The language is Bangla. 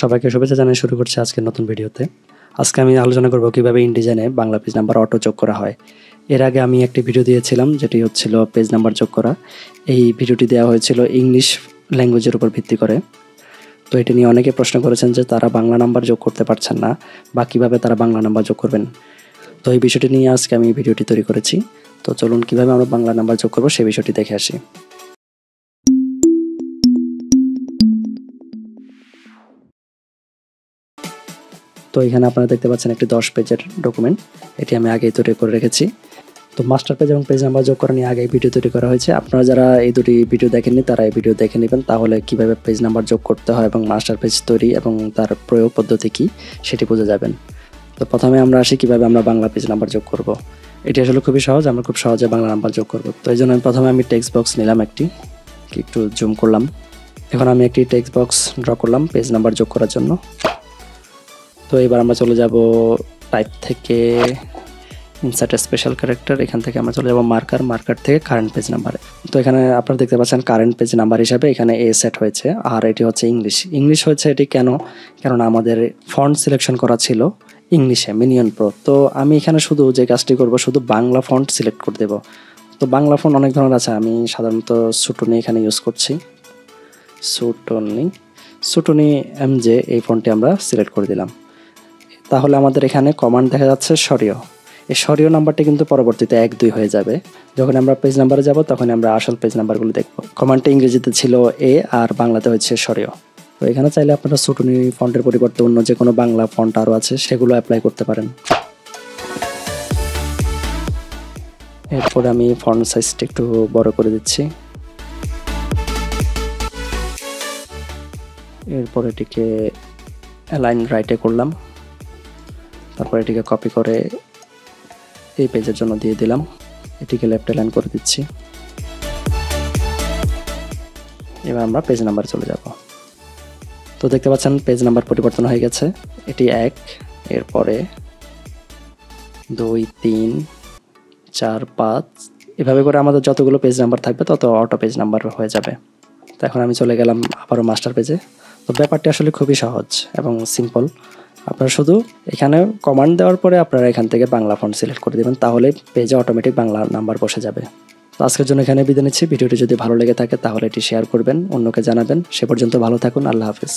সবাইকে শুভেচ্ছা জানিয়ে শুরু করছি আজকের নতুন ভিডিওতে। আজকে আমি আলোচনা করব কীভাবে ইনডিজাইনে বাংলা পেজ নাম্বার অটো যোগ করা হয়। এর আগে আমি একটি ভিডিও দিয়েছিলাম, যেটি হচ্ছিল পেজ নাম্বার যোগ করা। এই ভিডিওটি দেওয়া হয়েছিল ইংলিশ ল্যাঙ্গুয়েজের উপর ভিত্তি করে। তো এটি নিয়ে অনেকে প্রশ্ন করেছেন যে তারা বাংলা নাম্বার যোগ করতে পারছেন না, বা কীভাবে তারা বাংলা নাম্বার যোগ করবেন। তো এই বিষয়টি নিয়ে আজকে আমি ভিডিওটি তৈরি করেছি। তো চলুন কীভাবে আমরা বাংলা নাম্বার যোগ করব সেই বিষয়টি দেখে আসি। তো এখানে আপনারা দেখতে পাচ্ছেন একটি দশ পেজের ডকুমেন্ট এটি আমি আগেই তৈরি করে রেখেছি। তো মাস্টার পেজ এবং পেজ নাম্বার যোগ করা নিয়ে আগেই ভিডিও তৈরি করা হয়েছে। আপনারা যারা এই দুটি ভিডিও দেখেননি, তারা এই ভিডিও দেখে নেবেন। তাহলে কীভাবে পেজ নাম্বার যোগ করতে হয় এবং মাস্টার পেজ তৈরি এবং তার প্রয়োগ পদ্ধতি কী, সেটি বুঝে যাবেন। তো প্রথমে আমরা আসি, কীভাবে আমরা বাংলা পেজ নাম্বার যোগ করব। এটি আসলে খুবই সহজ, আমরা খুব সহজে বাংলা নাম্বার যোগ করব। তো এই জন্য আমি প্রথমে আমি টেক্সট বক্স নিলাম একটি। একটু জুম করলাম। এখন আমি একটি টেক্সট বক্স ড্র করলাম পেজ নাম্বার যোগ করার জন্য। তো এবার আমরা চলে যাব টাইপ থেকে ইনসার্ট স্পেশাল ক্যারেক্টার এখান থেকে আমরা চলে যাব মার্কার মার্কার থেকে কারেন্ট পেজ নাম্বারে তো এখানে আপনারা দেখতে পাচ্ছেন কারেন্ট পেজ নাম্বার হিসাবে এখানে এ সেট হয়েছে, আর এটি হচ্ছে ইংলিশ ইংলিশ হয়েছে এটি কেন? কেননা আমাদের ফন্ট সিলেকশন করা ছিল ইংলিশে মিনিয়ন প্রো তো আমি এখানে শুধু যে কাজটি করব, শুধু বাংলা ফন্ট সিলেক্ট করে দেব। তো বাংলা ফন্ট অনেক ধরনের আছে, আমি সাধারণত সুটনি এখানে ইউজ করছি। সুটনি সুটনি এম জে এই ফন্টটি আমরা সিলেক্ট করে দিলাম। তাহলে আমাদের এখানে কমান্ড দেখা যাচ্ছে সরিয় এই সরিয় নাম্বারটি কিন্তু পরবর্তীতে এক দুই হয়ে যাবে। যখন আমরা পেজ নাম্বারে যাব তখন আমরা আসল পেজ নাম্বারগুলো দেখব। কমান্ডটি ইংরেজিতে ছিল এ আর বাংলাতে হচ্ছে সরিয় তো এখানে চাইলে আপনারা সুটুনি ফন্টের পরিবর্তে অন্য যে কোনো বাংলা ফন্ট আরও আছে, সেগুলো অ্যাপ্লাই করতে পারেন। এরপরে আমি ফন্ট সাইজটা একটু বড় করে দিচ্ছি। এরপর এটিকে অ্যালাইন রাইটে করলাম। তারপর এটিকে কপি করে এই পেজের জন্য দিয়ে দিলাম। এটিকে লেফট লাইন করে দিচ্ছি। এবার আমরা পেজ নাম্বার চলে যাব। তো দেখতে পাচ্ছেন পেজ নাম্বার পরিবর্তন হয়ে গেছে। এটি এক, এরপরে দুই, তিন, চার, পাঁচ। এভাবে করে আমাদের যতগুলো পেজ নাম্বার থাকবে, তত অটো পেজ নাম্বার হয়ে যাবে। তো এখন আমি চলে গেলাম আবারও মাস্টার পেজে তো ব্যাপারটি আসলে খুবই সহজ এবং সিম্পল আপনারা শুধু এখানে কমান্ড দেওয়ার পরে আপনারা এখান থেকে বাংলা ফন্ট সিলেক্ট করে দেবেন, তাহলে পেজে অটোমেটিক বাংলা নাম্বার বসে যাবে। তো আজকের জন্য এখানে বিদায় নিচ্ছি। ভিডিওটি যদি ভালো লেগে থাকে, তাহলে এটি শেয়ার করবেন, অন্যকে জানাবেন। সে পর্যন্ত ভালো থাকুন, আল্লাহ হাফিজ।